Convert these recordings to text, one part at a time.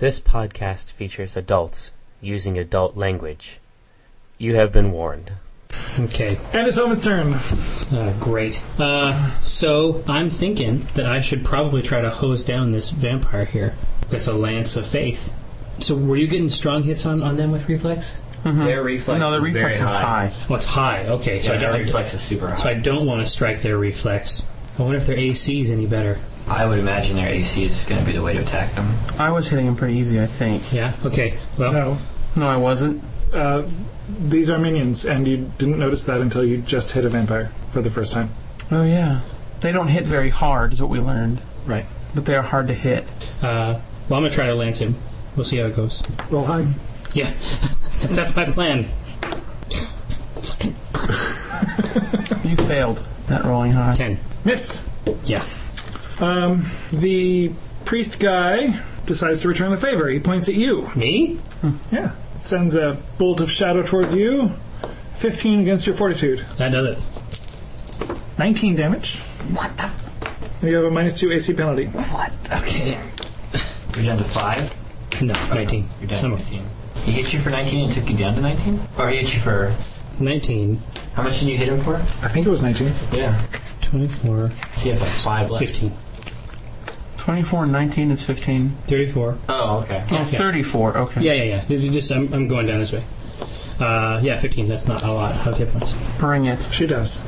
This podcast features adults using adult language. You have been warned. Okay, And it's Omin's turn. uh, great. Uh, so I'm thinking that I should probably try to hose down this vampire here with a lance of faith. So were you getting strong hits on, on them with reflex? Their reflex No, the is reflex very is high. high. Oh, it's high. Okay, so Yeah, I their don't. reflex is super high. So I don't want to strike their reflex. I wonder if their AC is any better. I would imagine their AC is going to be the way to attack them. I was hitting him pretty easy, I think. Yeah. Okay. Well, No, No, I wasn't. uh, these are minions, and you didn't notice that until you just hit a vampire for the first time. Oh yeah, they don't hit very hard, is what we learned. Right. But they are hard to hit. uh, well, I'm gonna try to lance him. We'll see how it goes. Roll high. Yeah, that's, that's my plan. You failed that rolling high. Ten. Miss. Yeah. Um, the priest guy decides to return the favor. He points at you. Me? Yeah. Sends a bolt of shadow towards you. 15 against your fortitude. That does it. 19 damage. What the? And you have a minus 2 AC penalty. What? Okay. You're down to 5? No, nineteen. You're down to I'm- 19. He hit you for 19 and took you down to 19? Or he hit you for. Nineteen. How much did you hit him for? I think it was 19. Yeah. 24, He had like 5 left. 15, 24 and 19 is 15. 34. Oh, okay. Oh, Yeah. 34. Okay. Yeah, yeah, yeah. You- you Just I'm, I'm going down this way. Uh, yeah, 15. That's not a lot of hit points. Bring it. She does.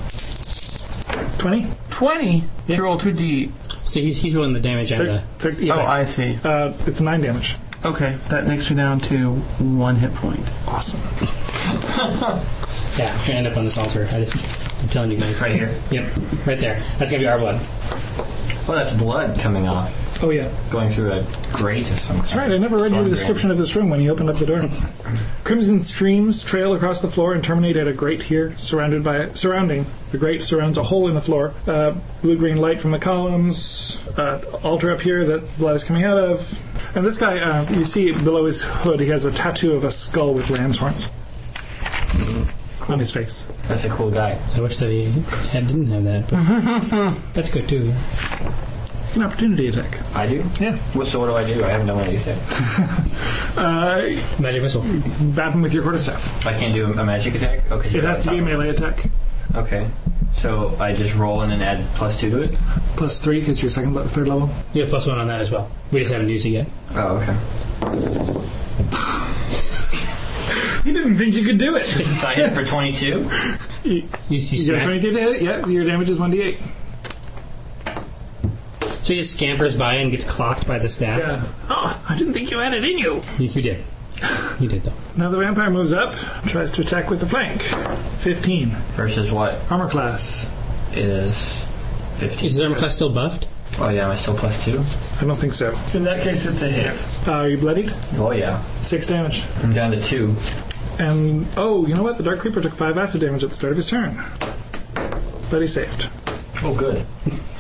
20? 20. Did you roll 2d? See, he's, he's rolling the damage and Thir- the. thir- yeah. Oh, I see. uh, it's 9 damage. Okay, that takes you down to one hit point. Awesome. Yeah, I'm gonna end up on this altar. I just, I'm telling you guys. Right here. Yep, right there. That's gonna be our blood. Oh, that's blood coming off. Oh, yeah. Going through a grate or something. That's right. I never read you the description of this room when you opened up the door. Crimson streams trail across the floor and terminate at a grate here, surrounded by surrounding the grate surrounds a hole in the floor. Uh, blue green light from the columns. Uh, altar up here that blood is coming out of. And this guy, uh, you see below his hood, he has a tattoo of a skull with ram's horns on his face. That's a cool guy. I wish that he had, didn't have that, but that's good too. It's an opportunity attack. I do? Yeah. What, so what do I do? I haven't done what you said. Uh, Magic missile. bat him with your quarterstaff. I can't do a, a magic attack? Okay. It has to be a melee attack. Okay. So I just roll and then add plus 2 to it? Plus three because you're second, le- third level. Yeah, plus one on that as well. We just haven't used it yet. Oh, okay. You didn't think you could do it. So I hit for 22? You, You, you you got a 22 to hit it? Yeah, your damage is 1d8. So he just scampers by and gets clocked by the staff. Yeah. Oh, I didn't think you had it in you. You, you did. You did though. Now the vampire moves up, tries to attack with the flank. 15. Versus what Armor class. is 15? Is his armor class still buffed? Oh, yeah, am I still plus 2? I don't think so. In that case, it's a hit. Uh, are you bloodied? Oh, yeah. 6 damage. I'm down to 2. And, oh, you know what? The Dark Creeper took 5 acid damage at the start of his turn. But he saved. Oh, good.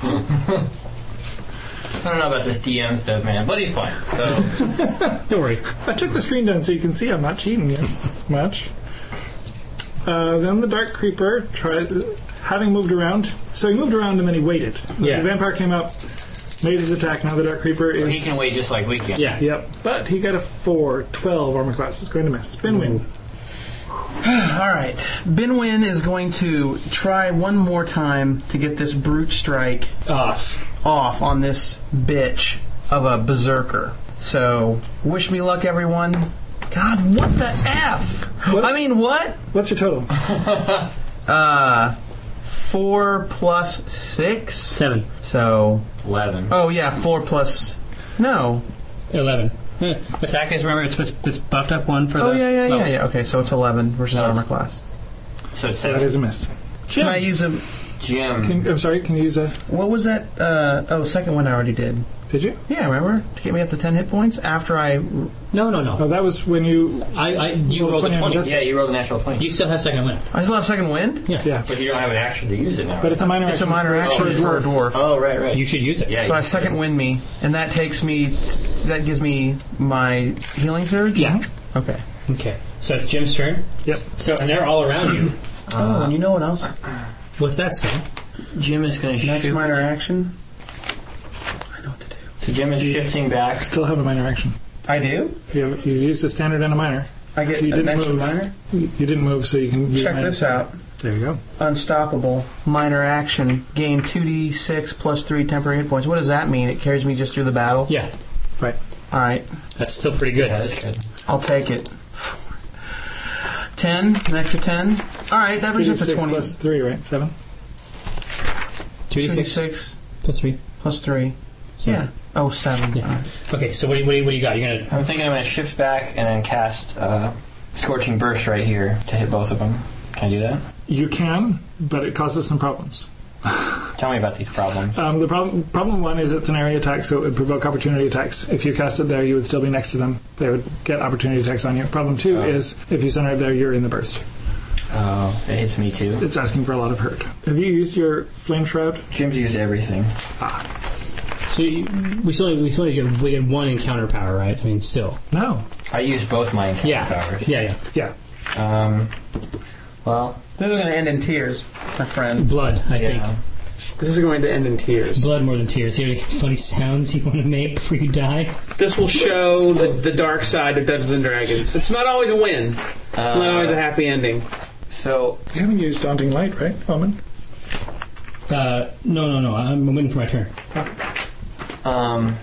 I don't know about this DM stuff, man, but he's fine. So, Don't worry. I took the screen down so you can see I'm not cheating you much. Uh, then the Dark Creeper tried, having moved around. So he moved around and then he waited. Yeah. The vampire came up, made his attack. Now the Dark Creeper is. he can wait just like we can. Yeah. Yep, but he got a 4, 12 armor class. It's going to miss. Binwin. All right. Binwin is going to try one more time to get this brute strike Off. off on this bitch of a berserker. So, wish me luck, everyone. God, what the F? What? I mean, what? What's your total? Uh, four plus six? Seven. So, 11. oh yeah, four plus. No. Eleven. Huh. Attack is remember it's, it's, it's buffed up one for the. Oh, yeah, yeah, yeah, level. yeah. Okay, so it's 11 versus Nice. armor class. So it's So that 7. is a miss. Can I use a. Jim. Can, I'm sorry, can you use a. What was that? Uh, oh, second one I already did. Did you? Yeah, remember? To get me up to 10 hit points after I. No, no, no. Oh, that was when you. I, I, you Roll rolled a 20 twenty. yeah, you rolled a natural 20. You still have second wind. I still have second wind? Yeah. yeah. but you don't have an action to use it now. But it's a minor It's a minor action for a for a dwarf. dwarf. Oh, right, right. You should use it. yeah, So I second wind me, and that takes me. That gives me my healing surge? Yeah. Okay. Okay. So it's Jim's turn. Yep. So and they're all around you. oh, and you know what else? What's that Scott? Jim is going to shoot. Next minor action. I know what to do. So Jim is shifting back. Still have a minor action. I do. You, you used a standard and a minor. I get You an didn't extra move. minor. You you didn't move, so you can use Check this out. There you go. Unstoppable. Minor action. Gain 2d6 plus 3 temporary hit points. What does that mean? It carries me just through the battle? Yeah, Right. Alright, that's still pretty good. Yeah, that's good. I'll take it. 10, an extra 10. Alright, that brings us to 2d6 20. plus 3, right? 7? 2d6 2d6 plus 3. plus 3. Seven. Yeah. Oh, 7. Yeah. Alright. Okay, so what do, you, what, do you, what do you got? You're gonna I'm thinking I'm going to shift back and then cast uh, Scorching Burst right here to hit both of them. Can I do that? You can, but it causes some problems. Tell me about these problems. Um, the problem, problem one is it's an area attack, so it would provoke opportunity attacks. If you cast it there, you would still be next to them. They would get opportunity attacks on you. Problem two Oh. is if you center it there, you're in the burst. Oh, it hits me too. It's asking for a lot of hurt. Have you used your flame shroud? Jim's used everything. So you, we still we still get we get one encounter power, right? I mean, still. No. I used both my encounter Yeah, powers. yeah, yeah. Yeah. Um, well, This is going to end in tears, my friend. Blood, I yeah. think. This is going to end in tears. Blood more than tears. You have any funny sounds you want to make before you die? This will show the, the dark side of Dungeons and Dragons. It's not always a win. It's not always a happy ending. So, You haven't used Daunting Light, right, Omin? Uh, no, no, no. I'm waiting for my turn. Um,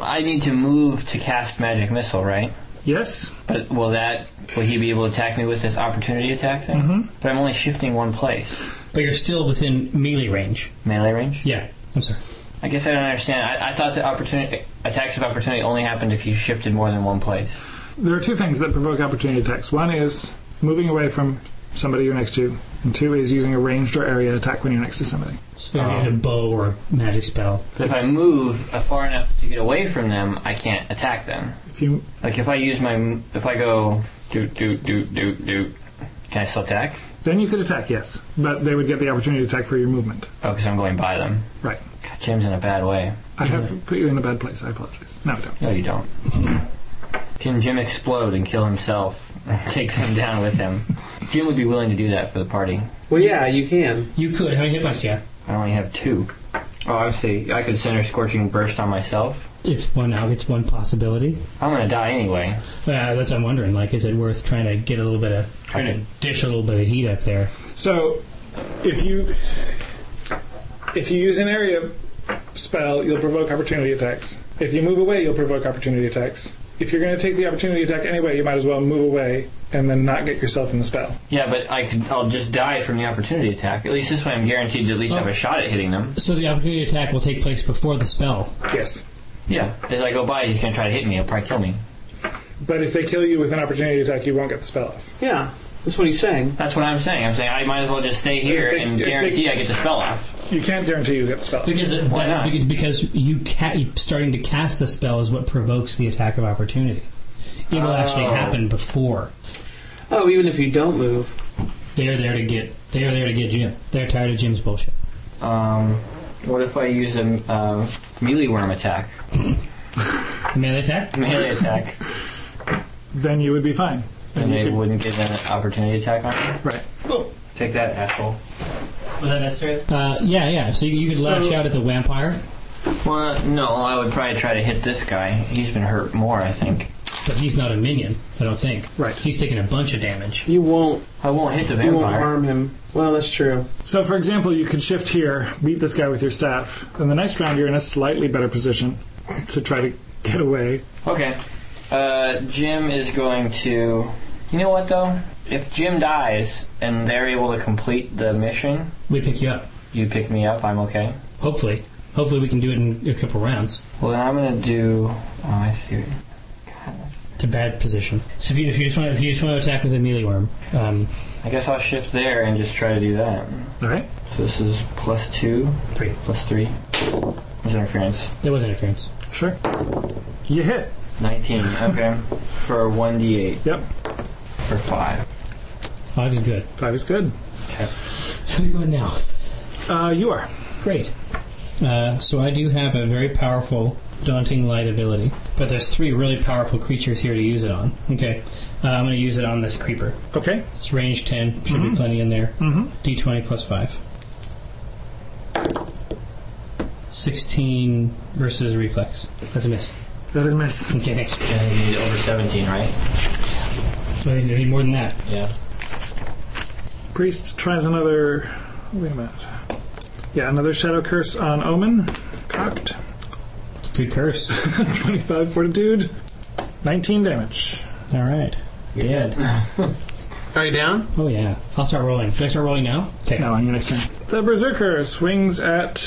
I need to move to cast Magic Missile, right? Yes. But will that will he be able to attack me with this opportunity attack thing? Mm-hmm. But I'm only shifting one place. But you're still within melee range. Melee range. Yeah. I'm sorry. I guess I don't understand. I, I thought the opportunity attacks of opportunity only happened if you shifted more than one place. There are two things that provoke opportunity attacks. One is moving away from somebody you're next to, and two is using a ranged or area attack when you're next to somebody. So you need a um, bow or a magic spell. But if I move far enough to get away from them, I can't attack them. If you Like if I use my if I go do do do do do, can I still attack? then you could attack, yes, but they would get the opportunity to attack for your movement. Oh, because I'm going by them. Right. God, Jim's in a bad way. I have put you in a bad place. I apologize. No, I don't. No, you don't. Can Jim explode and kill himself and take him down with him? Jim would be willing to do that for the party. Well, yeah, you can. You could. How many hit points do you have? I only have two. Oh, I see. I could center scorching burst on myself. It's one now. It's one possibility. I'm gonna die anyway. Uh, that's what I'm wondering. Like, is it worth trying to get a little bit of trying to dish a little bit of heat up there? So, if you if you use an area spell, you'll provoke opportunity attacks. If you move away, you'll provoke opportunity attacks. If you're going to take the opportunity attack anyway, you might as well move away and then not get yourself in the spell. Yeah, but I could. I'll just die from the opportunity attack. At least this way, I'm guaranteed to at least have oh. a shot at hitting them. So the opportunity attack will take place before the spell. Yes. Yeah. As I go by, he's gonna try to hit me. He'll probably kill me. But if they kill you with an opportunity attack, you won't get the spell off. Yeah, that's what he's saying. That's what I'm saying. I'm saying I might as well just stay here If they- and if they- guarantee I get the spell off. You can't guarantee you get the spell. off. Because that, Why not? because, because you ca- starting to cast the spell is what provokes the attack of opportunity. It will actually Oh. happen before. Oh, even if you don't move. They are there to get. They are there to get Jim. They're tired of Jim's bullshit. Um, what if I use a um, melee worm attack? Melee attack. Melee attack, Then you would be fine. And And they could- wouldn't get an opportunity attack on me. right. Cool. Take that, asshole. Was that necessary? Uh, yeah, yeah. So you, you could lash out at the vampire, Well, no. I would probably try to hit this guy. He's been hurt more, I think. but he's not a minion. I don't think. Right. He's taking a bunch of damage. You won't. I won't hit the vampire. You won't harm him. Well, that's true. So, for example, you could shift here, beat this guy with your staff, and the next round you're in a slightly better position to try to get away. Okay. Uh, Jim is going to. You know what though? If Jim dies and they're able to complete the mission, We pick you up. you pick me up. I'm okay. Hopefully, hopefully we can do it in a couple rounds. Well, then I'm gonna do. Oh, I see. God, that's- It's a bad position. So if you, if you just want if you just want to attack with a melee worm, um, I guess I'll shift there and just try to do that. All right. So this is plus two, three. plus three. What's interference? There was interference. Sure. You hit. 19. Okay. For 1d8. Yep. For 5. Five is good. Five is good. Okay. Who are you going now? Uh, you are. Great. Uh, so I do have a very powerful daunting light ability, but there's three really powerful creatures here to use it on. Okay, uh, I'm going to use it on this creeper. Okay. It's range ten, should be plenty in there. Mm-hmm. D20 plus five. Sixteen versus reflex. That's a miss. That is a miss. Okay, thanks. And you need over 17, right? So I think I need more than that. Yeah. Priest tries another. Wait a minute. Yeah, another shadow curse on Omin. Cocked. Good curse. 25 fortitude. 19 damage. All right. Dead. Are you down? Oh yeah. I'll start rolling. Should I start rolling now? Okay. No, on your next turn. The Berserker swings at.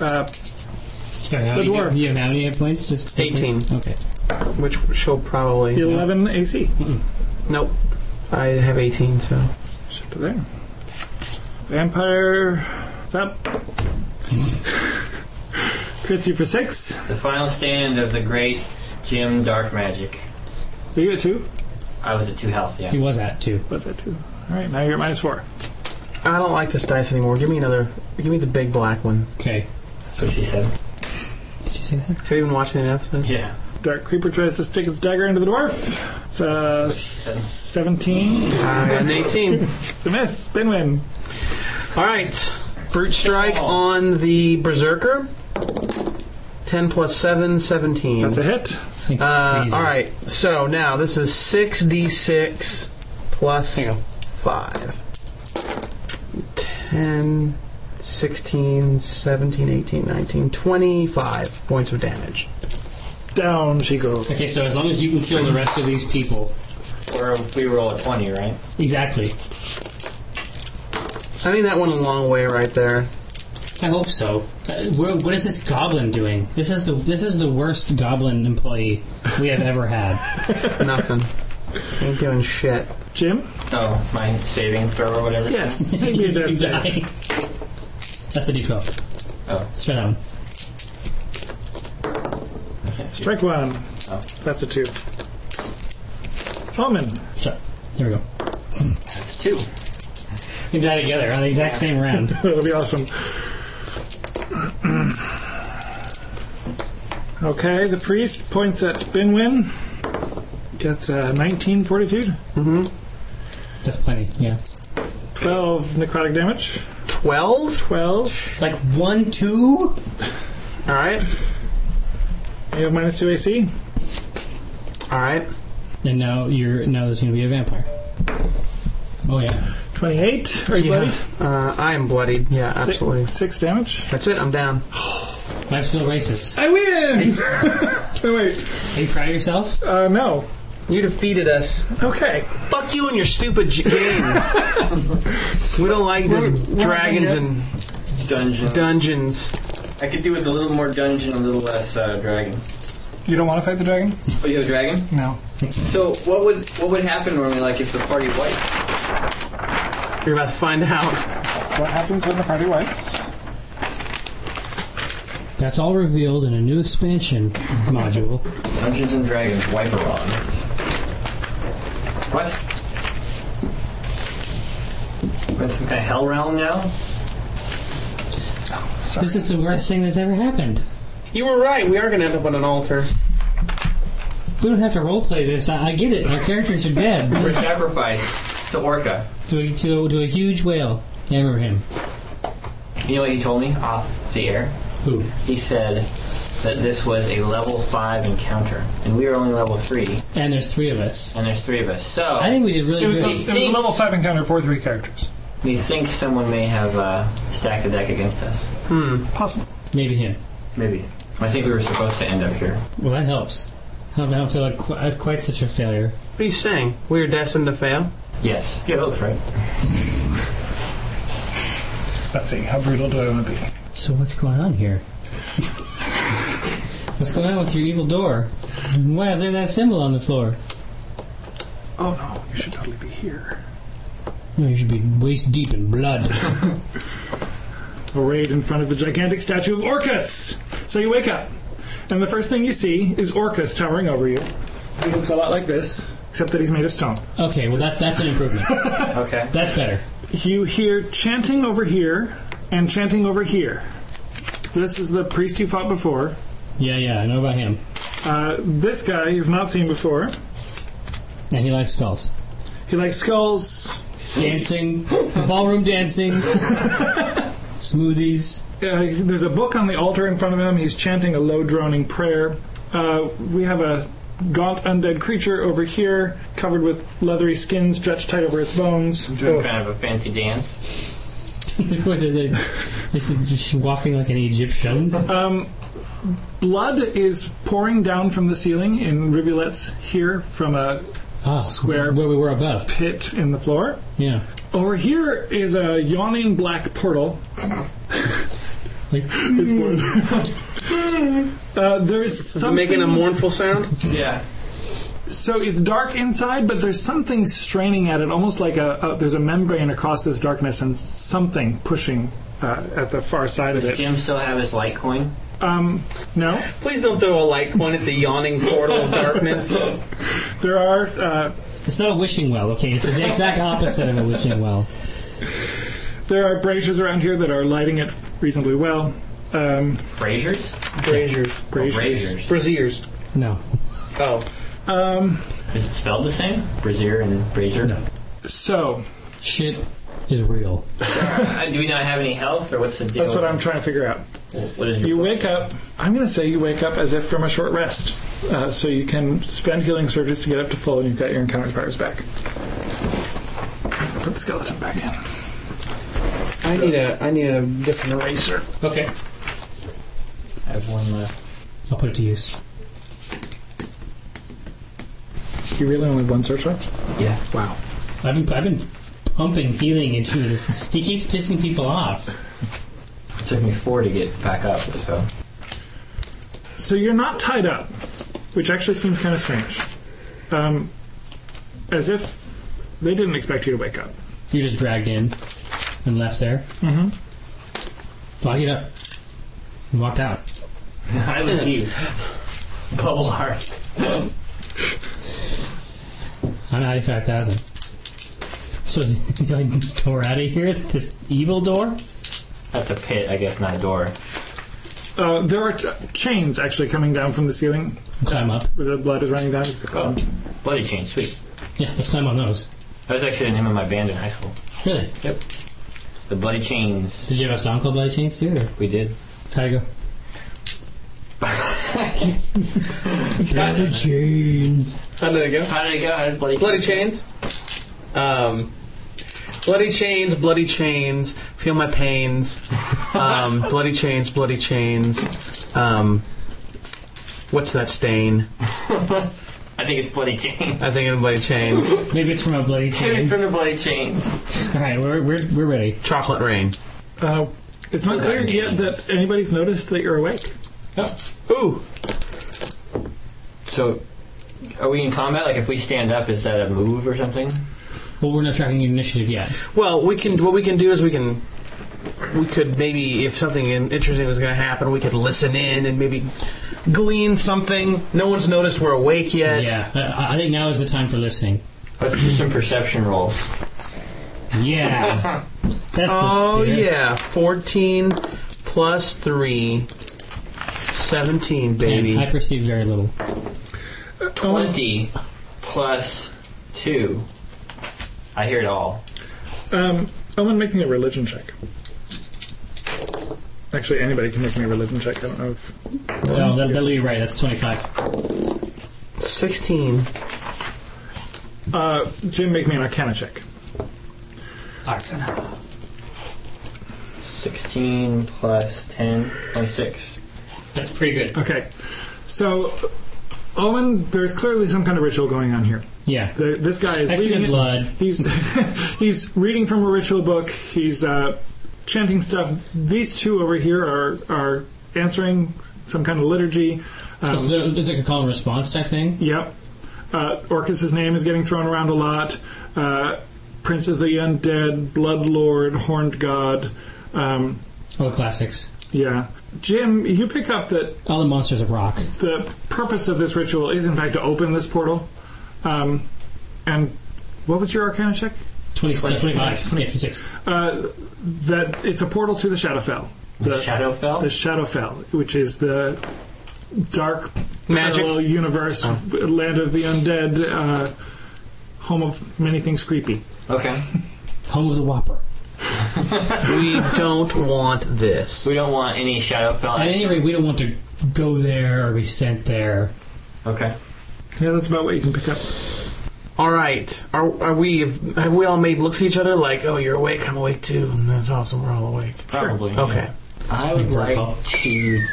Uh, So how The many- dwarf. You have how many hit points? Just 18. Okay. Which she'll probably. 11 AC. Nope. I have 18, so. Shift to there. Vampire. What's up? Crits you for 6. The final stand of the great Jim Darkmagic. Are you at 2? I was at 2 health, yeah. He was at two. Was that 2? Alright, now you're at minus 4. I don't like this dice anymore. Give me another. Give me the big black one. Okay. That's what she said. Did you say that? Have you been watching the episode? Yeah. Dark Creeper tries to stick its dagger into the dwarf. It's uh, 17. I got an 18. It's a miss. Binwin. All right. Brute strike on the berserker. 10 plus 7, 17. That's a hit. Uh, all right. So now this is 6d6 plus 5. 10, 16, 17, 18, 19, 25 points of damage. Down she goes. Okay, so as long as you can kill the rest of these people. Or we roll a 20, right? Exactly. I think that went a long way right there. I hope so. Uh, where- what is this goblin doing? This is the this is the worst goblin employee we have ever had. Nothing. Ain't doing shit. Jim? Oh, my saving throw or whatever? Yes. Make me a death You save. die. That's a d12. Oh. Let's try that one. I can't. Strike one. Oh. That's a 2. Omin. Try. There we go. It's 2. We can die together on the exact same round. That'll be awesome. Okay, the priest points at Binwin. Gets a 19 fortitude, mm-hmm. That's plenty. Yeah. 12 necrotic damage. 12? 12. Like one, two. All right. You have minus 2 AC. All right. And now you're now there's going to be a vampire. Oh yeah. 28. Are you Yeah. bloodied? Uh, I am bloodied. Yeah, Si- absolutely. 6 damage. That's it. I'm down. Life's still racist. I win! oh, wait. Are you proud of yourself? Uh, no. You defeated us. Okay. Fuck you and your stupid j- game. we don't like this dragons and Dungeon. dungeons. I could do with a little more dungeon, a little less uh, dragon. You don't want to fight the dragon? Oh, you have a dragon? No. So what would what would happen normally, like if the party wiped? You're about to find out. What happens when the party wipes? That's all revealed in a new expansion module. Dungeons and Dragons Wiperon. What? We're in some kind of hell realm now? This is the worst thing that's ever happened. You were right. We are going to end up on an altar. We don't have to roleplay this. I, I get it. Our characters are dead. We're sacrificed to Orca. to, a, to, to a huge whale. I remember him. You know what he told me off the air? Who? He said that this was a level 5 encounter, and we were only level 3, And there's three of us. and there's three of us. So, I think we did really It was, a, it was a level 5 encounter for three characters. we think someone may have uh, stacked the deck against us. Possible. Maybe him. Maybe. I think we were supposed to end up here. Well, that helps. I don't, I don't feel like qu- uh, quite such a failure. What are you saying? We are destined to fail? Yes. Yeah, that looks right. Let's see. How brutal do I want to be? So what's going on here? what's going on with your evil door? Why is there that symbol on the floor? Oh no, you should totally be here. No, you should be waist deep in blood. Arrayed in front of the gigantic statue of Orcus. So you wake up, and the first thing you see is Orcus towering over you. He looks a lot like this, except that he's made of stone. Okay, well that's that's an improvement. Okay. That's better. You hear chanting over here and chanting over here. This is the priest you fought before. Yeah, yeah, I know about him. Uh, this guy you've not seen before. And he likes skulls. He likes skulls. Dancing, ballroom dancing, smoothies. Uh, there's a book on the altar in front of him. He's chanting a low droning prayer. Uh, we have a gaunt undead creature over here, covered with leathery skin stretched tight over its bones. Doing kind of a fancy dance. What are they- Just, just walking like an Egyptian. Um, blood is pouring down from the ceiling in rivulets here from a Ah, Square. where we were above. pit in the floor. Yeah. Over here is a yawning black portal. Like, It's wood. uh, there's something Making a mournful sound. Yeah. So it's dark inside, but there's something straining at it, almost like a, a there's a membrane across this darkness, and something pushing uh, at the far side of Does it. Jim still have his light coin? Um, no, Please don't throw a light coin at the yawning portal of darkness. there are uh, it's not a wishing well, okay? It's the exact opposite of a wishing well. there are braziers around here that are lighting it reasonably well. Um, Braziers? Braziers. Braziers. braziers. Braziers. No. Oh. Um, Is it spelled the same? Brazier and brazier? No. so Shit is real. Uh, do we not have any health, or what's the deal? that's what I'm trying to figure out. What is your You wake up. I'm going to say you wake up as if from a short rest, uh, so you can spend healing surges to get up to full, and you've got your encounter powers back. Put the skeleton back in. I need a I need a different eraser. Okay. I have one left. I'll put it to use. You really only have one search left? Yeah. Wow. I've been, I've been pumping healing into this. He keeps pissing people off. It took me four to get back up, so. So you're not tied up, which actually seems kind of strange. Um, as if they didn't expect you to wake up. You just dragged in and left there. Mm-hmm. So I get up and walked out. I was you. Bubble heart. I'm 95,000. So do I go out of here? This evil door? That's a pit, I guess, not a door. Uh, there are t- chains actually coming down from the ceiling. Climb up. where The blood is running down. Oh, bloody chain, sweet. Yeah, let's climb on those. That was actually the name of my band in high school. Really? Yep. The Bloody Chains. Did you have a song called Bloody Chains too? Or We did. how'd it go? Bloody Chains. How did it go? How did it go? How did Bloody, Bloody chains. Um, bloody chains, bloody chains. Feel my pains. Um, bloody chains, bloody chains. Um, what's that stain? I think it's Bloody Chains. I think it's bloody chains. Maybe it's from a bloody Chain chain. from the Bloody Chains. All right, we're, we're, we're ready. Chocolate rain. Uh, it's not clear yet that anybody's noticed that you're awake. Ooh, So, are we in combat? Like, if we stand up, is that a move or something? Well, we're not tracking initiative yet. Well, we can. What we can do is we can. We could maybe, if something in- interesting was going to happen, we could listen in and maybe glean something. No one's noticed we're awake yet. Yeah, I, I think now is the time for listening. Let's do some perception rolls. Yeah. That's the Oh spirit. yeah, fourteen plus three. 17, Ten. baby. I perceive very little. 20 plus 2. I hear it all. Um, Owen, make me a religion check. Actually, anybody can make me a religion check. I don't know if. No, that, that'll be right. That's 25. 16. Uh, Jim, make me an Arcana check. Arcana. 16 plus 10, 26. That's pretty good. Okay, so Owen, there's clearly some kind of ritual going on here. Yeah. The, this guy is I reading blood. He's he's reading from a ritual book. He's uh, chanting stuff. These two over here are are answering some kind of liturgy. Um, So it's like a call and response type thing. Yep. Uh, Orcus's name is getting thrown around a lot. Uh, Prince of the Undead, Blood Lord, Horned God. Um, All the classics. yeah. Jim, you pick up that All the monsters of rock. the purpose of this ritual is, in fact, to open this portal. Um, and what was your Arcana check? 26, 25. 26. Uh, that it's a portal to the Shadowfell. The, Shadowfell? the Shadowfell, which is the dark Magic. parallel universe, land of the undead, uh, home of many things creepy. Okay. Home of the Whopper. we don't want this. We don't want any Shadowfell. At any rate, we don't want to go there or be sent there. Okay. Yeah, that's about what you can pick up. All right. Are, are we? Have we all made looks at each other like, "Oh, you're awake. I'm awake too." And that's awesome. We're all awake. Probably. Okay. yeah. I would like to.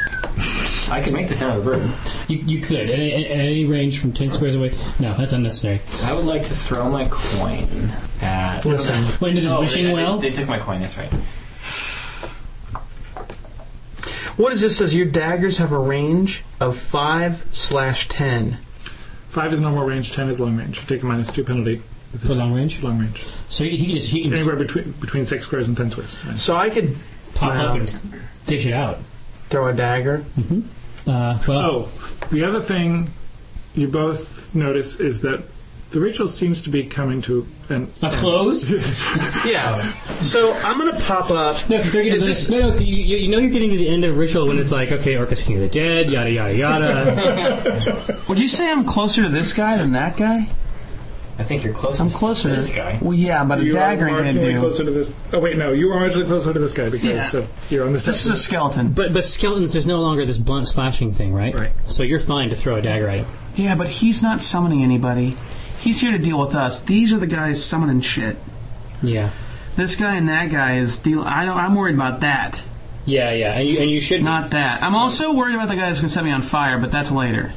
I could make the sound of a bird. You, you could at any, at any range from ten squares away. No, that's unnecessary. I would like to throw my coin at. Listen, went into this Oh, wishing they, well. They, they took my coin. That's right. What is this? Says your daggers have a range of five slash ten. Five is normal range, ten is long range. You take a minus two penalty. with the For long range? Long range. So he can just he can Anywhere between between six squares and ten squares. Right. So I could pop Wow. up and s- dish it out. throw a dagger. Uh, well, Oh, the other thing you both notice is that the ritual seems to be coming to an a close? Yeah. So I'm gonna pop up. No, they're getting to this- no, no, you, you know you're getting to the end of a ritual when it's like, okay, Orcus King of the Dead, yada yada yada. Would you say I'm closer to this guy than that guy? I think you're closest I'm closer. to this guy. Well, yeah, but a you dagger are ain't gonna marginally do. closer to this. Oh wait, no, you are marginally closer to this guy because Yeah. uh, you're on the. This is a skeleton. but but skeletons, there's no longer this blunt slashing thing, right? Right. So you're fine to throw a dagger at him. Yeah, but he's not summoning anybody. He's here to deal with us. These are the guys summoning shit. Yeah. This guy and that guy is deal. I don't. I'm worried about that, Yeah, yeah, and you, and you should not that. I'm also worried about the guy that's gonna set me on fire, but that's later.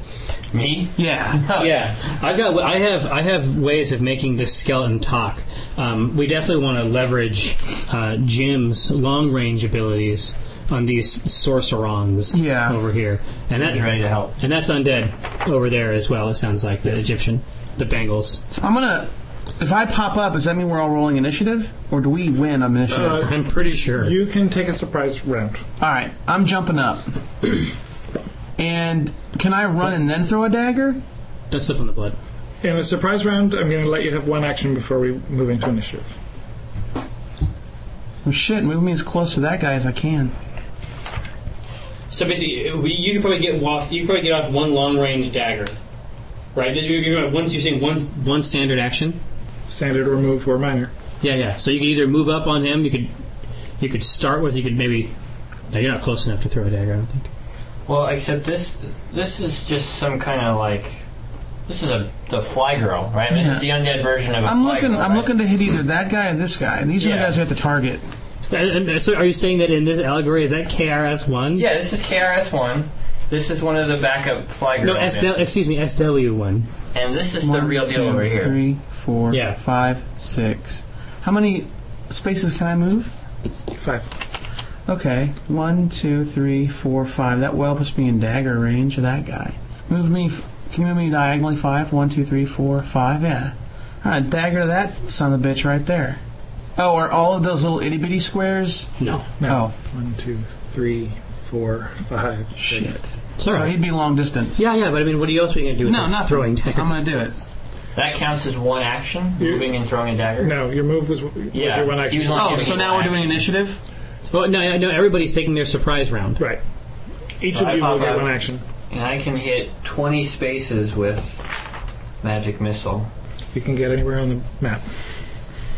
Me? Yeah. Yeah, I've got. I have. I have ways of making this skeleton talk. Um, we definitely want to leverage uh, Jim's long range abilities on these sorcerons Yeah. over here, and He's that ready to help. and that's undead over there as well. It sounds like the Egyptian, the Bengals. I'm gonna. If I pop up, does that mean we're all rolling initiative, or do we win on initiative? Uh, I'm pretty sure. You can take a surprise round. all right, I'm jumping up. and can I run and then throw a dagger? Don't slip on the blood. In a surprise round, I'm going to let you have one action before we move into initiative. Well, shit, move me as close to that guy as I can. So basically, we, you can probably get off. You can probably get off one long range dagger, right? You're, you're, once you're saying one one standard action. Standard or move or minor. Yeah, yeah. So you could either move up on him. You could you could start with. You could maybe. No, you're not close enough to throw a dagger. I don't think. Well, except this this is just some kind of like this is a the fly girl, right? This is the undead version of a I'm fly looking. girl, I'm right? looking to hit either that guy or this guy. and These are the guys we have to target. And, and so, are you saying that in this allegory is that KRS one? Yeah, this is KRS one. This is one of the backup fly No, girls. SW, excuse me, SW one. and this is the One, real deal two, over here. Three, four, Yeah. five, six. How many spaces can I move? Five. Okay, one, two, three, four, five. That well puts me in dagger range of that guy. Move me. f- Can you move me diagonally? Five. One, two, three, four, five. Yeah. All right, dagger to that son of a bitch right there. Oh, are all of those little itty bitty squares? No, No. One, two, three, four, five, six. Shit. It's all So he'd be long distance. Yeah, yeah, but I mean, what else are you else going to do with No, this nothing. throwing daggers? I'm gonna do it. That counts as one action, You- moving and throwing a dagger. No, your move was, was Yeah, your one he action. was on- Oh, giving so you now one we're doing action. initiative. Well, no, no, everybody's taking their surprise round. Right. Each Well, of I you will get out. one action. And I can hit 20 spaces with magic missile. You can get anywhere on the map.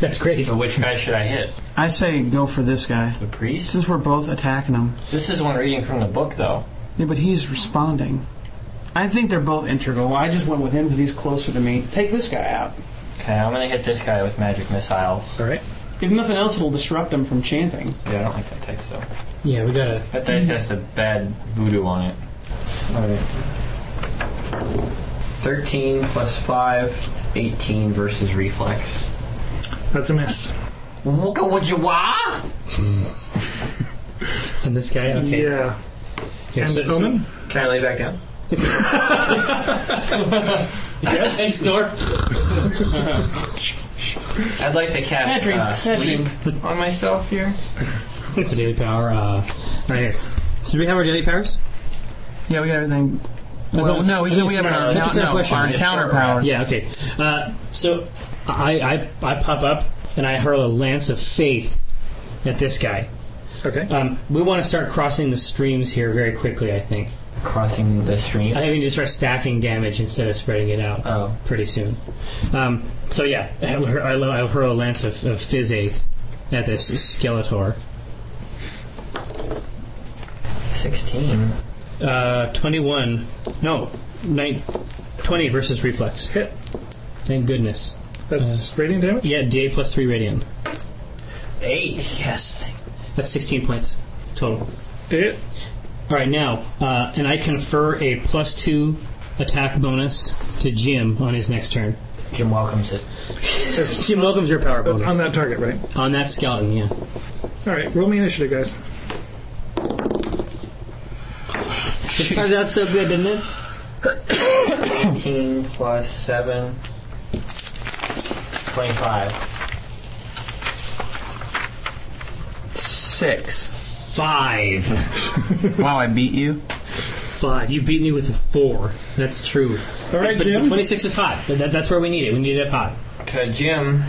That's great. So which guy should I hit? I say go for this guy. The priest? Since we're both attacking him. This is one reading from the book, though. Yeah, but he's responding. I think they're both integral. I just went with him because he's closer to me. Take this guy out. Okay, I'm gonna hit this guy with magic missiles. All right. If nothing else, it'll disrupt him from chanting. Yeah, I don't like that text though. Yeah, we gotta. That dice has a bad voodoo on it. Alright. 13 plus 5 is 18 versus reflex. That's a miss. Wooka what you? And this guy, okay. Yeah. Here, And so- so- Omin? Can I lay back down? Yes. and snort. I'd like to cast Bad dream, uh, sleep on myself here. It's a daily power. Uh, right here. So do we have our daily powers? Yeah, we got everything. Well, Oh, no, we said we have no, our, that's a no, no, question. our It's encounter for- power. Yeah. Okay. Uh, so I, I I pop up and I hurl a lance of faith at this guy. Okay. Um, we want to start crossing the streams here very quickly. I think. Crossing the stream. I think we need to start stacking damage instead of spreading it out. Oh. Pretty soon. Um, so yeah, I'll, hur- I'll I'll hurl a lance of, of Fizzaith at this Skeletor. 16. Uh, 21. No, nine, 20 versus reflex. Hit. Thank goodness. That's radiant damage. Yeah, DA plus 3 radiant. 8. Yes. That's 16 points total. It. All right, now, uh, and I confer a plus 2 attack bonus to Jim on his next turn. Jim welcomes it. Jim welcomes your power That's bonus. on that target, right? On that skeleton, yeah. All right. Roll me initiative, guys. It started out so good, didn't it? 18 plus 7. 25. Six. Five. Wow, I beat you. Five. You beat me with a four. That's true. All right, But Jim. 26 is hot. That, that- that's where we need it. We need it up hot. Okay, Jim.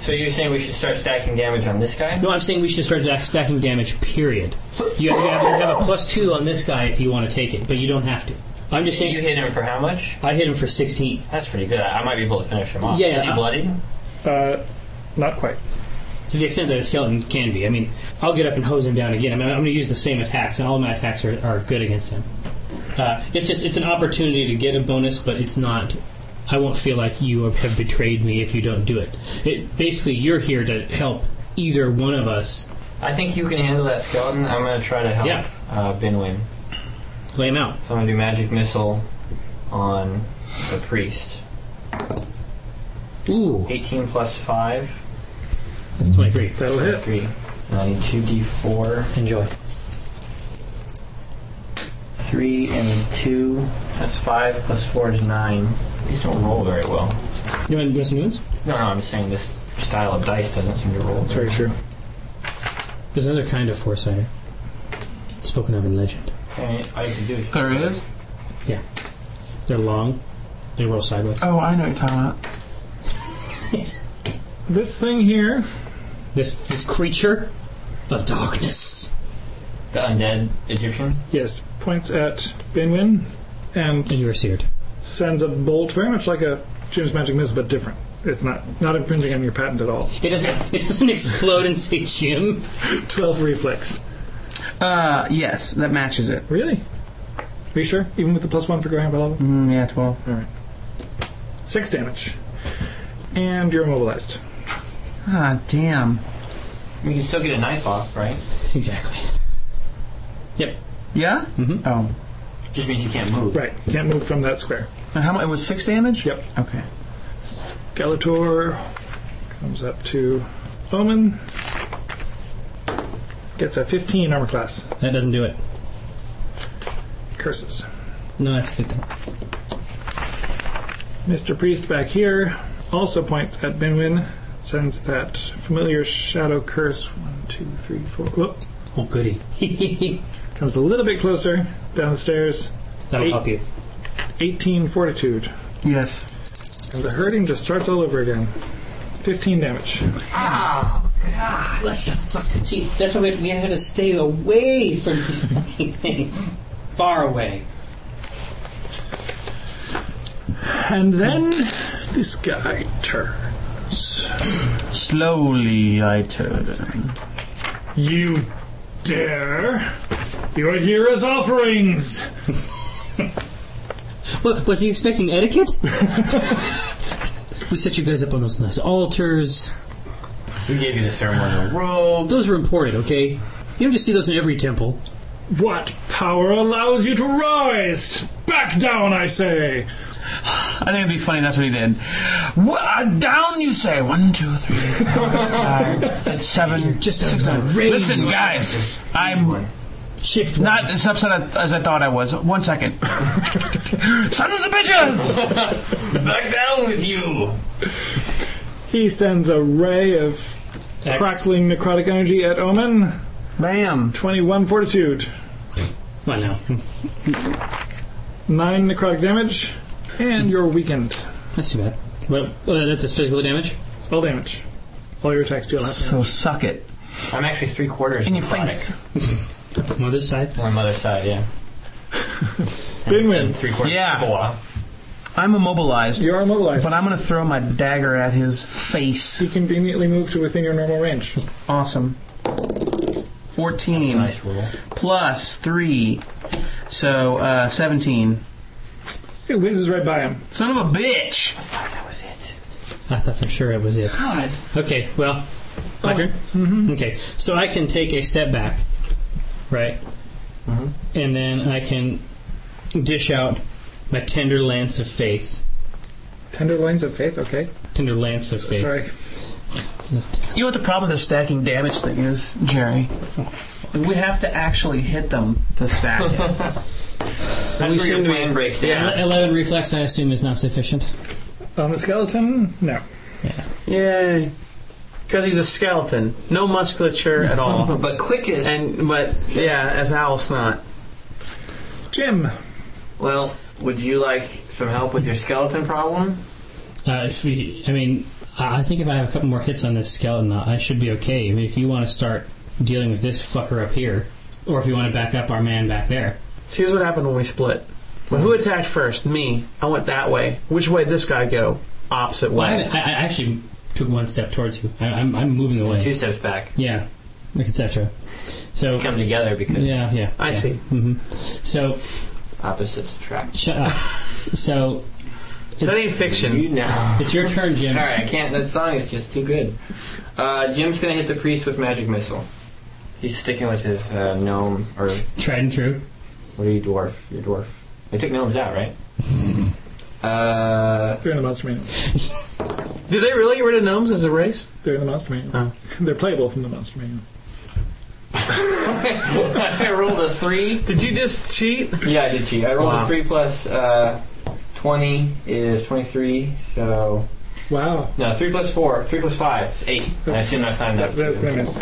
So you're saying we should start stacking damage on this guy? No, I'm saying we should start stacking damage, period. You have, you have- you have a plus two on this guy if you want to take it, but you don't have to. I'm just saying. You hit him for how much? I hit him for 16. That's pretty good. I I might be able to finish him off. Yeah, Is he I- bloodied? Uh, not quite. To the extent that a skeleton can be. I mean, I'll get up and hose him down again. I mean, I'm going to use the same attacks, and all my attacks are, are good against him. Uh, it's just it's an opportunity to get a bonus, but it's not. I won't feel like you have betrayed me if you don't do it. It basically you're here to help either one of us I think you can handle that skeleton. I'm going to try to help Yeah. uh, Binwin. lay him out. So I'm going to do magic missile on the priest. Ooh, 18 plus 5. That's 23. That'll hit. 3. And I need 2d4. Enjoy. 3 and 2. That's 5 plus 4 is 9. These don't roll very well. You want, you want some new? No, no, I'm just saying this style of dice doesn't seem to roll. That's very true. There's another kind of foresighter. Spoken of in legend. Okay, all you can do is There is. Yeah. They're long. They roll sideways. Oh, I know what you're talking about. This thing here. This this creature of darkness. the undead Egyptian. Yes, points at Binwin and And you are seared. sends a bolt, very much like a Jim's magic missile, but different. It's not not infringing on your patent at all. It doesn't it doesn't explode and say Jim. Twelve reflex. Uh, yes, that matches it. Really? Are you sure? Even with the plus one for going up a level? Mm, yeah, twelve. All right. Six damage. And you're immobilized. Ah, damn. You can still get a knife off, right? Exactly. Yep. Yeah. Mhm. Oh, Just means you can't move. Right. Can't move from that square. and how much? It was six damage. Yep. Okay. Skeletor comes up to Omin. Gets a 15 armor class. That doesn't do it. Curses. No, that's a good thing. Mr. Priest back here also points at Binwin. Sends that familiar shadow curse. One, two, three, four. Whoop. Oh, goody. Comes a little bit closer down the stairs. That'll Eight. help you. 18 fortitude. Yes. And the hurting just starts all over again. 15 damage. Oh, God. What the fuck? See, that's why we, we have to stay away from these fucking things. Far away. And then this guy turns. Slowly, I turn. You dare? You are here as offerings. What, was he expecting etiquette? we set you guys up on those nice altars. We gave you the ceremonial robe. Those are important, okay? You don't just see those in every temple. What power allows you to rise? Back down, I say. I think it'd be funny. That's what he did. Wha- uh, down, you say? One, two, three, four, five, seven, just six, out of Listen, guys. I'm Shift not as upset as I thought I was. One second. Sons of bitches! Back down with you. He sends a ray of X. crackling necrotic energy at Omin. Bam. 21 fortitude. Come on now. 9 necrotic damage. And you're weakened. That's too bad. Well, uh, that's a physical damage. All damage. All your attacks deal half damage. So suck it. I'm actually three quarters In your necrotic. face. On this side. On my mother's side, yeah. Binwin. And three quarters Yeah. Chippewa. I'm immobilized, You are immobilized. but I'm going to throw my dagger at his face. He conveniently moved to within your normal range. Awesome. 14 Nice roll. plus 3. So, uh, 17. It whizzes right by him. Son of a bitch! I thought that was it. I thought for sure it was it. God. Okay, well, my turn. Mm-hmm. Okay, so I can take a step back, right, and then I can dish out my tender lance of faith. Tender lines of faith, okay. Tender lance of faith. Sorry. You know what the problem with the stacking damage thing is, Jerry? we have to actually hit them to stack it. That's we where seem your to be- plan breaks down. Ele- Eleven reflex, I assume, is not sufficient. On the skeleton, no. Yeah. Yay. Because he's a skeleton. No musculature at all. But quick is and But, yeah, as Owl's not. Jim, well. Would you like some help with your skeleton problem? Uh, if we, I mean, I I think if I have a couple more hits on this skeleton, I should be okay. I mean, if you want to start dealing with this fucker up here, or if you want to back up our man back there, So here's what happened when we split. Well, who attacked first? Me. I went that way. Which way did this guy go? Opposite well, I, way. I I actually took one step towards you. I, I'm, I'm moving away. Two steps back. Yeah, etc. So Come together because yeah, yeah. I yeah. see. hmm So opposites attract. shut up. so That ain't it's, fiction. You know. it's your turn, Jim. Sorry, I can't. That song is just too good. Uh, Jim's gonna hit the priest with magic missile. He's sticking with his uh, gnome, or Tried and true. What are you, dwarf? You're dwarf. They took gnomes out, right? uh, they're in the monster manual. Did they really get rid of gnomes as a race? They're in the monster manual. Oh. They're playable from the monster manual. I rolled a three. Did you just cheat? Yeah, I did cheat. I rolled Wow. a three plus uh, twenty is twenty-three. So Wow. no, three plus four, three plus five, is eight. I assume that's time That, that. that's going to miss.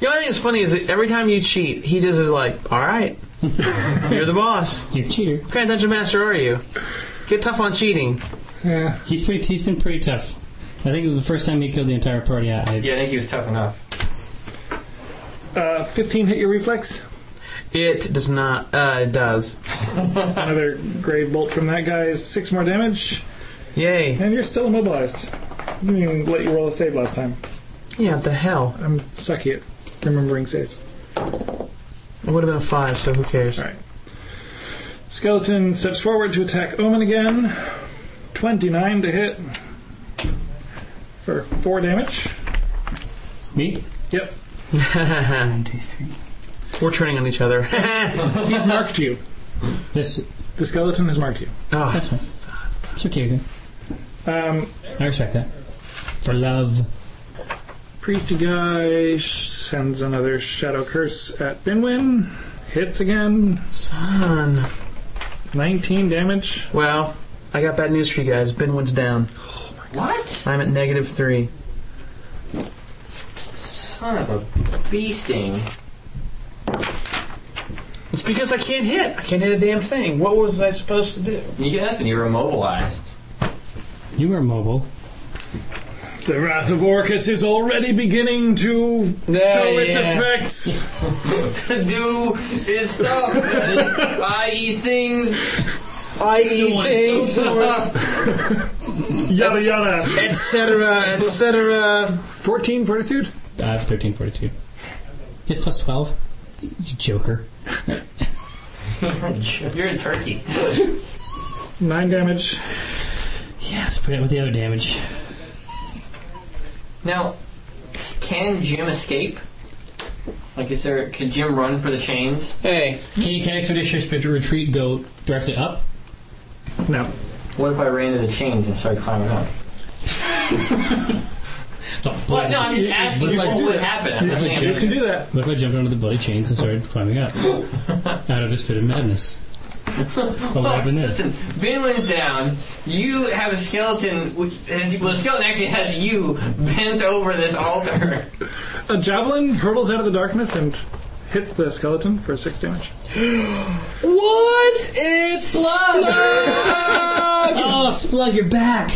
You know, I think it's funny is that every time you cheat, he just is like, all right, you're the boss. You're a cheater. What kind of dungeon master are you? Get tough on cheating. Yeah. He's pretty. He's been pretty tough. I think it was the first time he killed the entire party. I, I Yeah, I think he was tough enough. Uh, 15 hit your reflex. It does not. Uh, it does. Another grave bolt from that guy is six more damage, Yay. and you're still immobilized. I didn't even let you roll a save last time. Yeah, what the hell? I'm sucky at remembering saves. It would have been a five, so who cares? All right. Skeleton steps forward to attack Omin again. 29 to hit for 4 damage. me. Yep. One, two, three. We're turning on each other. He's marked you. This. The skeleton has marked you. oh, That's fine. It's okay. okay. Um, I respect that. For love. Priesty guy sh- sends another shadow curse at Binwin. Hits again. son. 19 damage. Well, I got bad news for you guys. Binwin's down. What? I'm at negative three. Son of a bee sting. It's because I can't hit. I can't hit a damn thing. What was I supposed to do? You guessed, and you were immobilized. You were mobile. The wrath of Orcus is already beginning to show its yeah. effects. to do is stuff, i.e. things. I eat things. Yada yada. etc., etc. 14 fortitude. I have thirteen forty-two. He's plus twelve. You joker. You're in Turkey. 9 damage. Yeah, let's put it with the other damage. Now, can Jim escape? Like, is there? Could Jim run for the chains? Hey, Can you can expeditious retreat go directly up? No. What if I ran to the chains and started climbing up? Well, no, I'm just asking What if what do would happen. I'm not What if I saying You can do that. What if I jumped onto the bloody chains and started climbing up out of this pit of madness? What would happen then? Listen, Binwin's down. You have a skeleton. Which has, well, the skeleton actually has you bent over this altar. A javelin hurtles out of the darkness and hits the skeleton for 6 damage. what? It's Oh, Splug, you're back.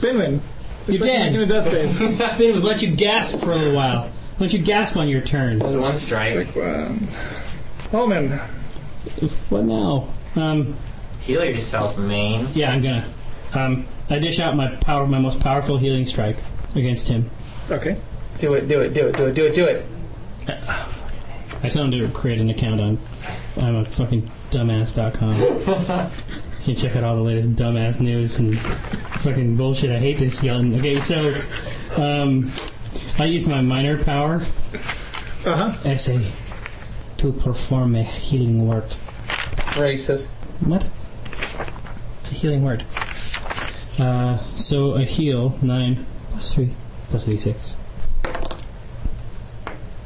Binwin. You're Making a dead. death save. David, why don't you gasp for a little while? Why don't you gasp on your turn? That was one strike. Strike one. Holman. What now? Um, Heal yourself, main. Yeah, I'm gonna. Um, I dish out my power, my most powerful healing strike against him. Okay. Do it, do it, do it, do it, do it, do it. I tell him to create an account on I'm a fucking dumbass.com. you can check out all the latest dumbass news and fucking bullshit. I hate this skeleton. Okay, so um, I use my minor power Uh huh. as a to perform a healing word. Racist. What? It's a healing word. Uh, so a heal nine plus three plus d6.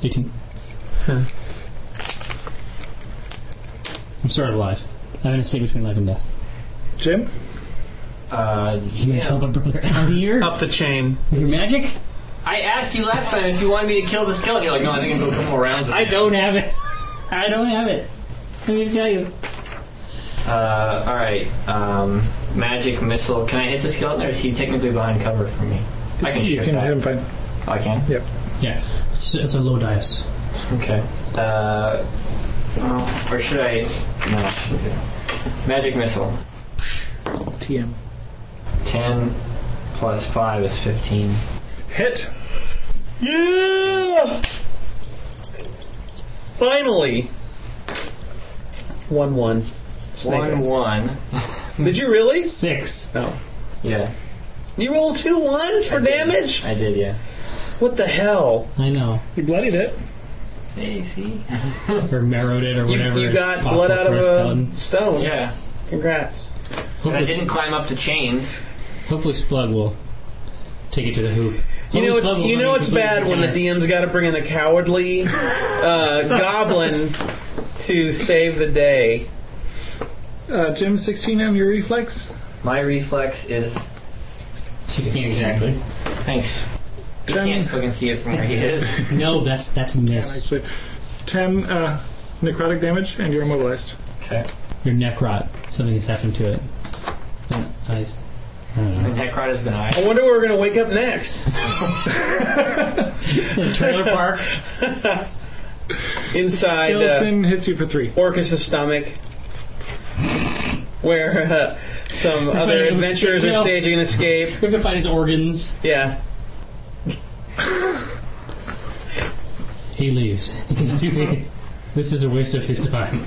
Eighteen. I'm sort of alive. I'm in a state between life and death. Jim. Uh, You gonna help a brother out here Up the chain. with your magic? I asked you last time if you wanted me to kill the skeleton. You're like, no, I think I'm going to come around. with I don't have it. I don't have it. Let me tell you. Uh, all right. Um, magic missile. Can I hit the skeleton, or is he technically behind cover for me? I can You shoot can that. hit him fine. Oh, I can. Yep. Yeah, it's, it's a low dice. Okay. Uh, or should I? No. I shouldn't do. Magic missile. TM. Ten plus five is fifteen. Hit. Yeah! Finally. 1 1. Snake One eyes. one. Did you really? Six. No. Yeah, You rolled two ones for I did. damage? I did. Yeah. What the hell? I know. You bloodied it. Hey, see. Or marrowed it or You, whatever. you is got possible blood out for of a a skeleton. stone. Yeah. Congrats. And I Hopefully, didn't climb up the chains. hopefully Splug will take it to the hoop. You know it's you know it's bad when the. DM's got to bring in the cowardly uh, goblin to save the day. Uh, Jim, 16 on your reflex. My reflex is 16 exactly. thanks. You Ten. can't fucking see it from where he is. No, that's that's a miss. Actually, 10 uh, necrotic damage, and you're immobilized. Okay. Your neck rot. Something has happened to it. And I, s- I don't And know. Necrot has been eyed. I wonder where we're gonna wake up next. Trailer park. Inside uh, Skeleton hits you for 3. Orcus' stomach, where uh, some other funny, adventurers are know- staging an escape. We have to find his organs. Yeah. He leaves. He's doing. This is a waste of his time.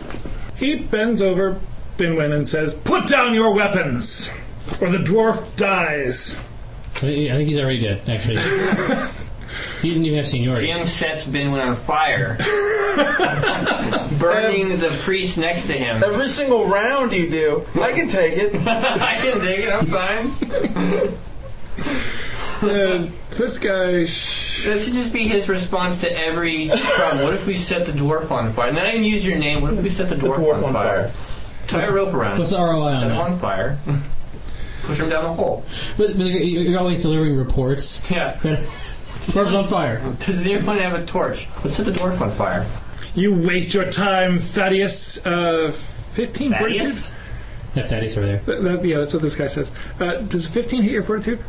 He bends over Binwin and says, Put down your weapons, or the dwarf dies. I think he's already dead. Actually, he didn't even have seniority. Jim sets Binwin on fire, burning the priest next to him. Every single round you do, I can take it. I can take it. I'm fine. Uh, this guy. Sh- That should just be his response to every problem. What if we set the dwarf on fire? And then I can use your name. What if we set the dwarf, dwarf on, on fire? Tie a rope around. What's it, the ROI on Set him that? on fire. Push him down the hole. But, but you're always delivering reports. Yeah. Dwarf's on fire. Does anyone have a torch? Let's set the dwarf on fire. you waste your time, Thaddeus. Uh, 15 Thaddeus? Left Thaddeus over there. fortitude? Th- that- yeah, that's what this guy says. Uh, does 15 hit your fortitude?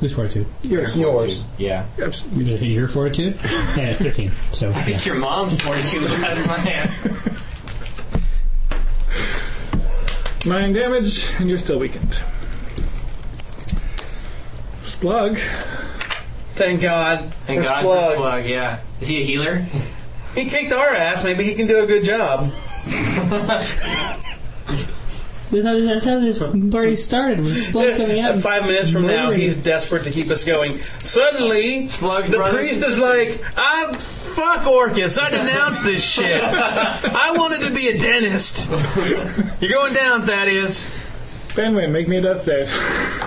Who's fortitude? Yours. Yours. Yeah. Abs- Your fortitude? Yeah, it's 15. So, yeah. It's your mom's fortitude. That's my hand. Nine damage, and you're still weakened. Splug. Thank God. Thank for God Splug. for plug. Yeah. Is he a healer? He kicked our ass. Maybe he can do a good job. That's how, that's how this party started with Splug coming out. Five minutes from now, he's desperate to keep us going. Suddenly, Splug's the brother- priest is like, "I'm fuck Orcus. I denounce this shit. I wanted to be a dentist. You're going down, Thaddeus." Binwin, make me a death save.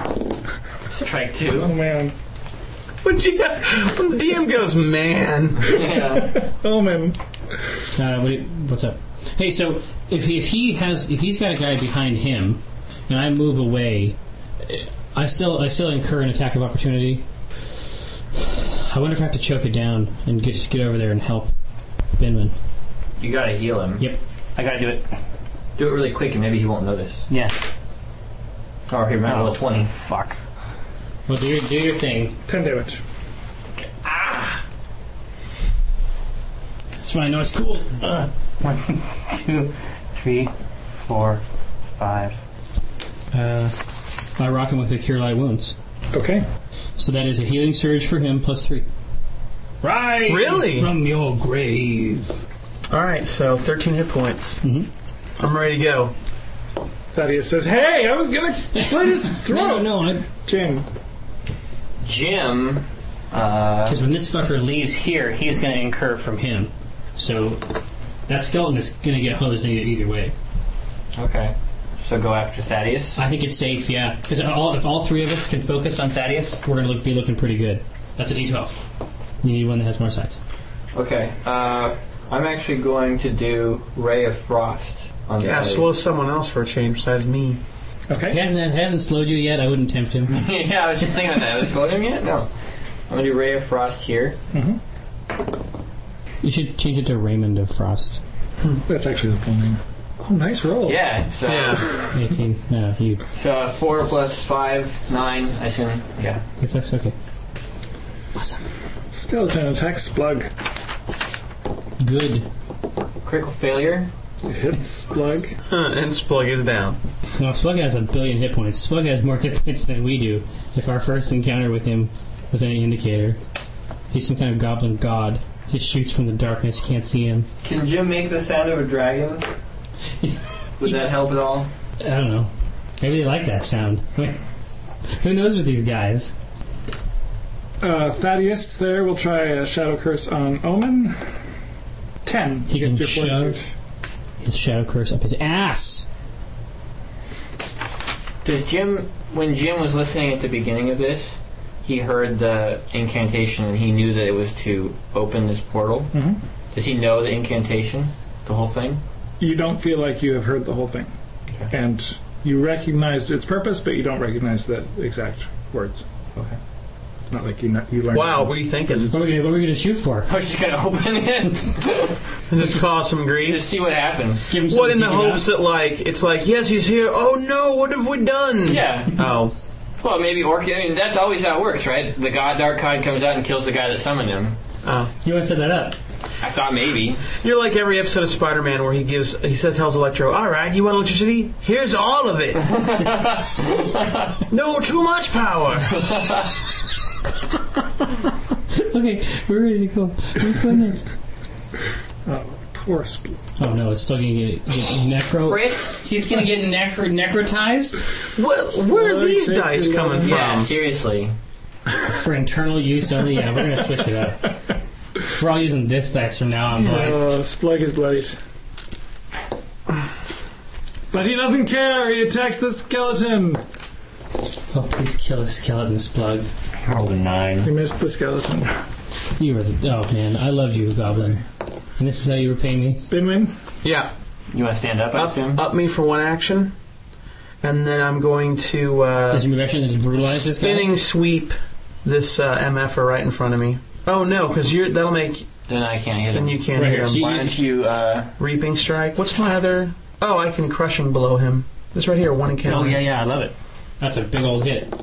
Strike two. Oh man. But you, when the DM goes, "Man, Yeah. Omin. Uh, what do you- what's up? Hey, so if he, if he has if he's got a guy behind him, and I move away, eh, I still I still incur an attack of opportunity. I wonder if I have to choke it down and get get over there and help Binwin. You gotta heal him. Yep, I gotta do it. Do it really quick and maybe he won't notice. Yeah. Or he might roll a 20. Fuck. Well, do your do your thing. 10 damage. It's fine. No, it's cool. Uh, one, two, three, four, five. Uh, I rock him with the Cure Light Wounds. Okay. So that is a healing surge for him plus three. Right! Really? from your grave. All right, so 13 hit points. Mhm. I'm ready to go. Thaddeus says, "Hey, I was gonna slit his No, throat." no, Jim, Jim. Uh, because when this fucker leaves here, he's going to incur from him. So that skeleton is going to get hosed either, either way. okay. So go after Thaddeus. I think it's safe, yeah. Because all, if all three of us can focus on Thaddeus, we're going to look, be looking pretty good. That's a D12. You need one that has more sides. Okay. Uh, I'm actually going to do Ray of Frost on Yeah, Thaddeus. slow someone else for a change besides me. He okay. hasn't, hasn't slowed you yet. I wouldn't tempt him. yeah, I was just thinking of that. Was slowed him yet? No. I'm gonna do Ray of Frost here. You should change it to Raymond of Frost. That's actually the full name. Oh, nice roll. Yeah. So Yeah. 18. No, you. so uh, four plus five, nine. I assume. Yeah. Reflex, okay. Awesome. Skeleton attacks Splug. Good. Critical failure. Hits Splug. Huh, and Splug is down. No, Splug has a billion hit points. Splug has more hit points than we do. If our first encounter with him was any indicator, he's some kind of goblin god. He shoots from the darkness, can't see him. Can Jim make the sound of a dragon? Would that help at all? I don't know. Maybe they like that sound. Who knows with these guys? Uh, Thaddeus there we'll try a Shadow Curse on Omin. Ten. He can against your shove. fortitude. His shadow curse up his ass. Does Jim, when Jim was listening at the beginning of this, he heard the incantation and he knew that it was to open this portal? Mhm. Does he know the incantation? The whole thing? You don't feel like you have heard the whole thing, Okay. and you recognize its purpose, but you don't recognize the exact words. Okay. Not like you kn- you learned. Wow, what are you thinking? What are we gonna, what are we gonna shoot for? I was just gonna open it and Just cause some grief. to see what happens. Give him What in the something to hopes that like it's like yes he's here. Oh no, what have we done? Yeah. Oh, Well, maybe Orc. I mean, that's always how it works, right? The God Dark Card comes out and kills the guy that summoned him. oh. You want to set that up? I thought maybe. You're like every episode of Spider-Man where he gives he says tells Electro, "All right, you want electricity? Here's all of it. no, too much power." Okay, we're ready to go. Who's going next? Oh, poor Spl- Oh no, it's fucking get, get necro. Brit? He's gonna get necro necrotized What, where are these dice coming eleven. Yeah, from? seriously. for internal use only. Yeah, we're gonna switch it up. We're all using this dice from now on, boys. Oh, Splug is bloodied. But he doesn't care. He attacks the skeleton. Oh, please kill the skeleton slug. I rolled a nine. You missed the skeleton. You were the oh man, I loved you, Goblin. And this is how you repay me. Binwin. Yeah, You want to stand up, I up, assume? up me for one action, and then I'm going to uh, Does your move action just brutalize this guy? spinning sweep this uh, MFer right in front of me. Oh no, because you're that'll make Then I can't hit him. then you can't Right hit here, him. so Why don't you, uh... Reaping strike. What's my other? Oh, I can crushing below him. This right here, one encounter. Oh, yeah, yeah, I love it. That's a big old hit.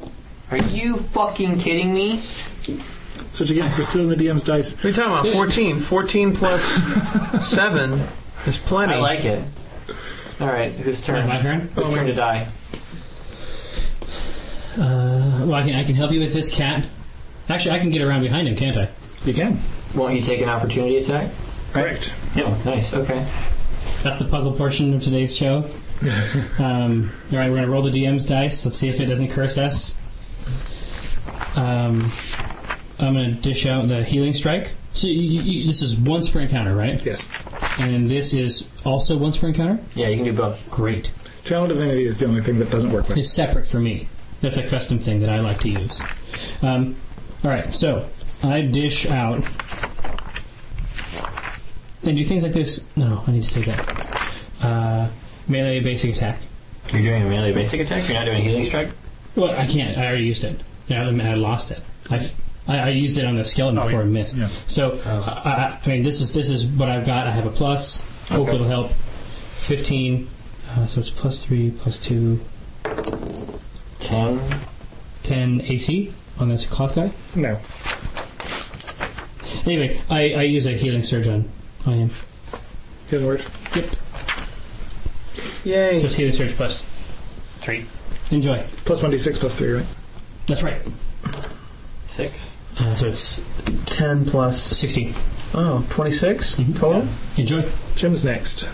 Are you fucking kidding me? That's what you get for stealing the DM's dice. What are you talking about? 14. 14 plus 7 is plenty. I like it. Alright, whose turn? My turn. Whose turn to die? Uh, well, I can I can help you with this cat. Actually, I can get around behind him, can't I? You can. Won't you take an opportunity attack? Correct. Yeah. nice, okay. That's the puzzle portion of today's show. um, all right, we're gonna roll the DM's dice. Let's see if it doesn't curse us. Um, I'm gonna dish out the healing strike. So you, you, this is once per encounter, right? Yes. And this is also once per encounter. Yeah, you can do both. Great. Channel Divinity is the only thing that doesn't work with. It's separate for me. That's a custom thing that I like to use. Um, all right, so I dish out and do things like this. No, I need to say that. Uh, melee basic attack. You're doing a melee basic attack? You're not doing a healing strike? Well, I can't. I already used it. Yeah, I, mean, I lost it. I, I, I used it on the skeleton Oh, before yeah. it missed. Yeah. So I, I, I mean, this is this is what I've got. I have a plus. Hopefully, it'll help. Fifteen. Uh, so it's plus three, plus two, Ten. 10 AC on this cloth guy. No. Anyway, I, I use a healing surge on, on him. Healing word. Yep. Yay. So it's healing surge plus three. Enjoy. Plus 1d6 plus 3, right? That's right. Six. Uh, so it's 10 plus. 16. Oh, 26 Mhm. total? Enjoy. Jim's next.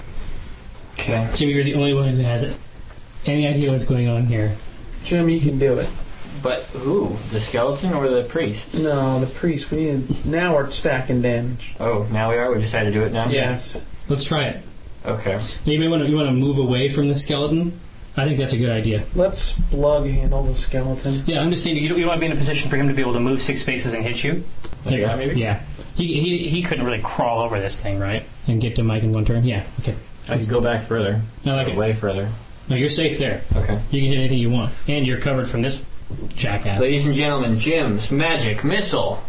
Okay. Jimmy, you're the only one who has it. Any idea what's going on here? Jim, you can do it. But who? The skeleton or the priest? No, the priest. We need. Now we're stacking damage. Oh, now we are. We decided to do it now. Yes. Let's try it. Okay. You may want to you want to move away from the skeleton. I think that's a good idea. Let Splug handle the skeleton. Yeah, I'm just saying you, don't- you want to be in a position for him to be able to move six spaces and hit you. Like There you that, go. maybe? Yeah. He, he, he couldn't really crawl over this thing, right? And get to Mike in one turn. Yeah. Okay. I can go back further. I like it. Way further. No, you're safe there. Okay. You can hit anything you want, and you're covered from this jackass. Ladies and gentlemen, Jim's magic missile.